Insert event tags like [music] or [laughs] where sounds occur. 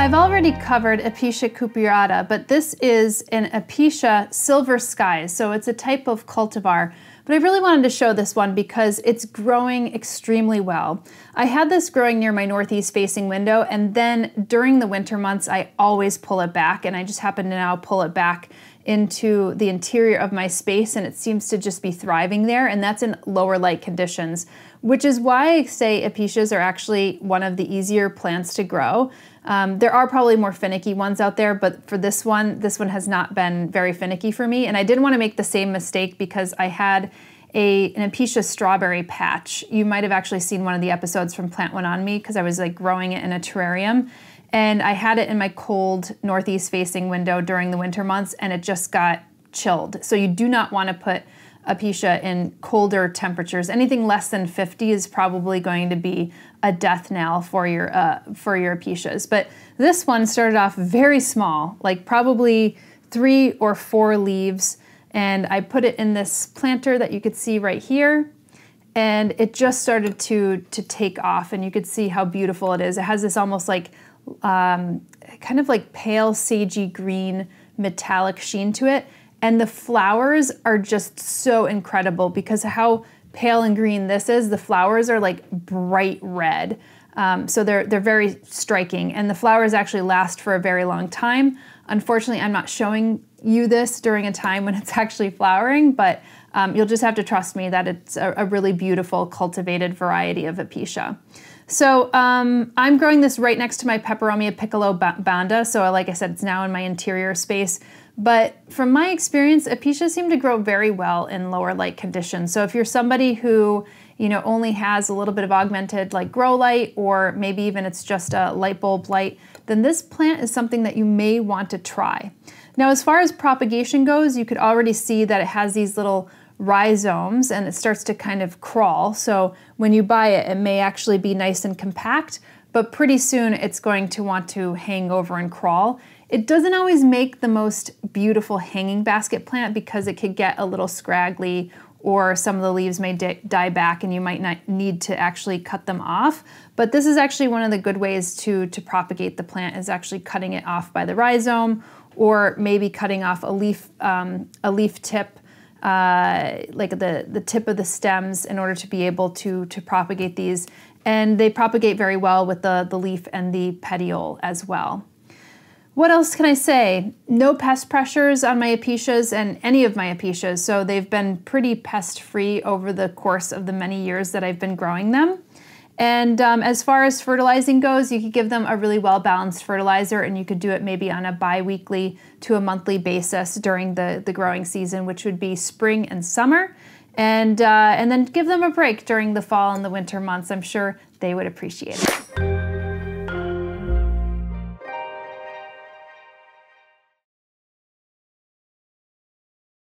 I've already covered Episcia cupreata, but this is an Episcia silver skies, so it's a type of cultivar. But I really wanted to show this one because it's growing extremely well. I had this growing near my northeast facing window, and then during the winter months, I always pull it back, and I just happen to now pull it back into the interior of my space and it seems to just be thriving there and that's in lower light conditions which is why I say Episcias are actually one of the easier plants to grow. Um, there are probably more finicky ones out there, but for this one, this one has not been very finicky for me. And I didn't want to make the same mistake because I had a, an Episcia strawberry patch. You might have actually seen one of the episodes from Plant One on Me because I was like growing it in a terrarium. And I had it in my cold northeast facing window during the winter months and it just got chilled. So you do not want to put Episcia in colder temperatures. Anything less than 50 is probably going to be a death knell for your uh, for your Episcias. But this one started off very small, like probably three or four leaves, and I put it in this planter that you could see right here and it just started to to take off and you could see how beautiful it is it has this almost like um, kind of like pale sagey green metallic sheen to it. And the flowers are just so incredible because how pale and green this is. The flowers are like bright red. Um, so they're, they're very striking. And the flowers actually last for a very long time. Unfortunately, I'm not showing you this during a time when it's [laughs] actually flowering, but um, you'll just have to trust me that it's a, a really beautiful cultivated variety of Episcia. So um, I'm growing this right next to my Peperomia piccolo banda. So like I said, it's now in my interior space. But from my experience, Episcia seem to grow very well in lower light conditions. So if you're somebody who you know only has a little bit of augmented like grow light or maybe even it's just a light bulb light, then this plant is something that you may want to try. Now as far as propagation goes, you could already see that it has these little rhizomes and it starts to kind of crawl. So when you buy it, it may actually be nice and compact, but pretty soon it's going to want to hang over and crawl. It doesn't always make the most beautiful hanging basket plant because it could get a little scraggly or some of the leaves may die back and you might not need to actually cut them off. But this is actually one of the good ways to, to propagate the plant is actually cutting it off by the rhizome or maybe cutting off a leaf, um, a leaf tip uh, like the, the tip of the stems in order to be able to, to propagate these. And they propagate very well with the, the leaf and the petiole as well. What else can I say? No pest pressures on my Episcias and any of my Episcias, so they've been pretty pest free over the course of the many years that I've been growing them. And um, as far as fertilizing goes, you could give them a really well balanced fertilizer, and you could do it maybe on a bi weekly to a monthly basis during the, the growing season, which would be spring and summer. And, uh, and then give them a break during the fall and the winter months. I'm sure they would appreciate it.